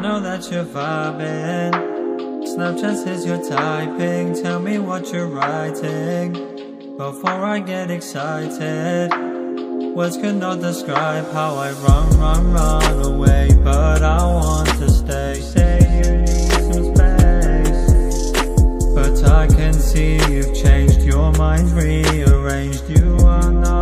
Know that you're vibing. Snapchat says you're typing, tell me what you're writing. Before I get excited, words cannot describe how I run, run, run away. But I want to stay. Say you need some space. But I can see you've changed, your mind rearranged. You are not